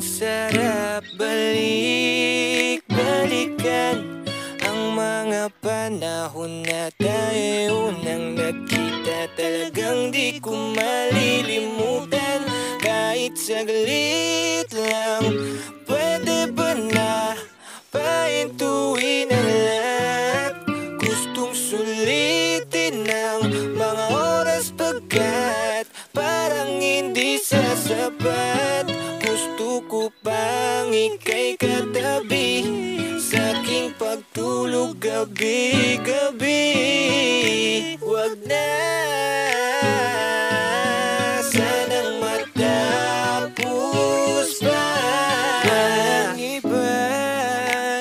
Ang sarap balik-balikan Ang mga panahon na tayo unang nagkita Talagang di ko malilimutan. Kahit saglit lang ika'y katabi Sa'king pagtulog gabi-gabi Wag na. Sanang matapos pa. Ang iba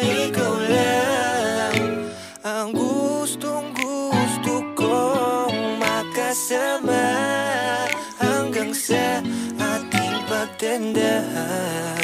Ikaw lang Ang gustong gusto kong makasama Hanggang sa ating pagtandaan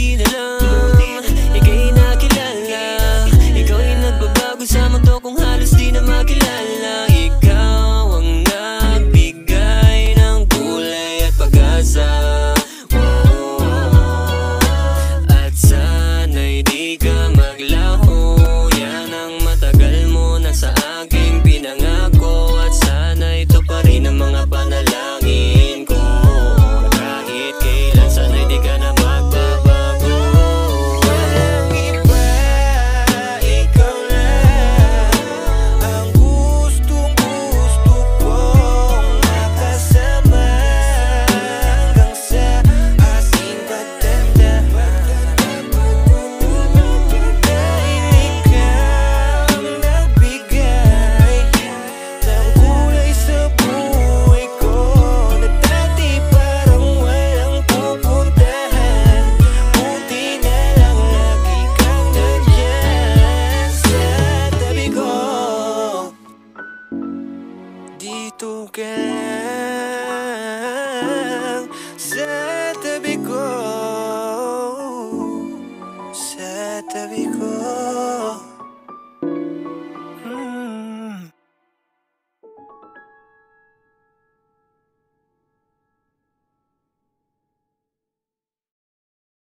feeling love.